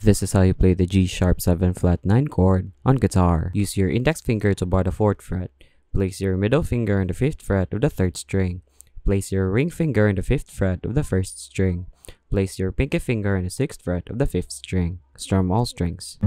This is how you play the G sharp 7 flat 9 chord on guitar. Use your index finger to barre the 4th fret. Place your middle finger on the 5th fret of the 3rd string. Place your ring finger on the 5th fret of the 1st string. Place your pinky finger on the 6th fret of the 5th string. Strum all strings.